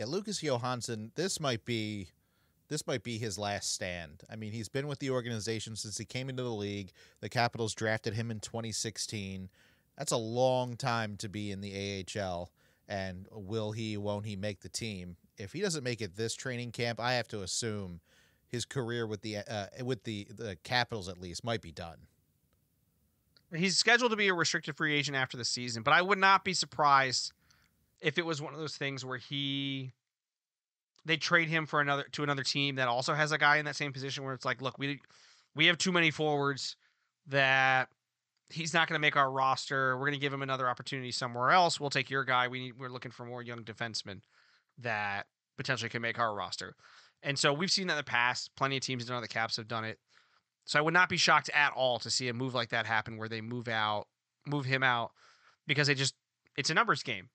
Yeah, Lucas Johansen, this might be this might be his last stand. I mean, he's been with the organization since he came into the league. The Capitals drafted him in 2016. That's a long time to be in the AHL. And will he, won't he make the team? If he doesn't make it this training camp, I have to assume his career with the uh, with the the Capitals at least might be done. He's scheduled to be a restricted free agent after the season, but I would not be surprised if it was one of those things where he they trade him for another to another team that also has a guy in that same position where it's like, look, we we have too many forwards that he's not going to make our roster. We're going to give him another opportunity somewhere else. We'll take your guy. We need, we're looking for more young defensemen that potentially can make our roster. And so we've seen that in the past. Plenty of teams in the Caps have done it. So I would not be shocked at all to see a move like that happen where they move out, move him out because they just it's a numbers game.